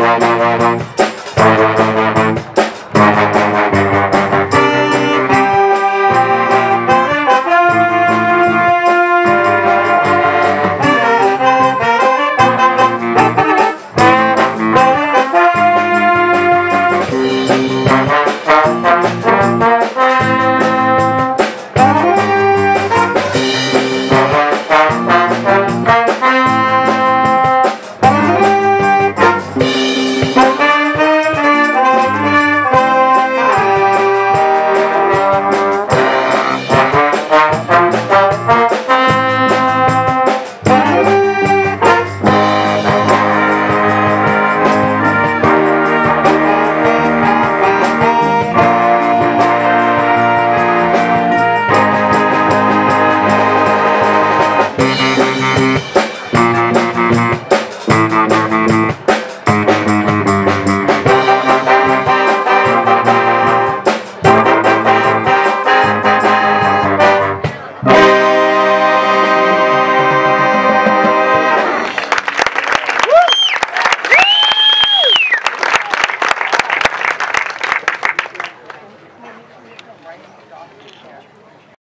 Thank you.